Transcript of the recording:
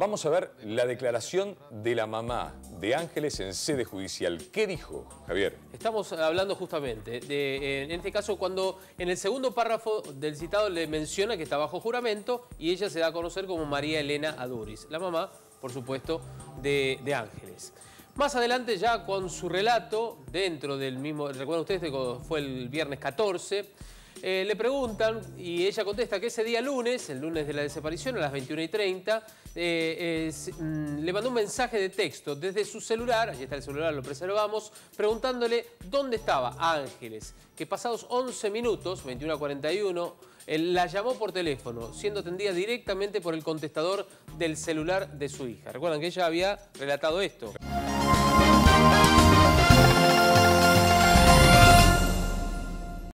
Vamos a ver la declaración de la mamá de Ángeles en sede judicial. ¿Qué dijo, Javier? Estamos hablando justamente de, en este caso, cuando en el segundo párrafo del citado le menciona que está bajo juramento y ella se da a conocer como María Elena Aduris, la mamá, por supuesto, de, de Ángeles. Más adelante ya con su relato, dentro del mismo, recuerdan ustedes que fue el viernes 14, eh, le preguntan y ella contesta que ese día lunes, el lunes de la desaparición a las 21 y 30, eh, mm, le mandó un mensaje de texto desde su celular, allí está el celular, lo preservamos, preguntándole dónde estaba Ángeles, que pasados 11 minutos, 21 a 41, él la llamó por teléfono, siendo atendida directamente por el contestador del celular de su hija. Recuerdan que ella había relatado esto.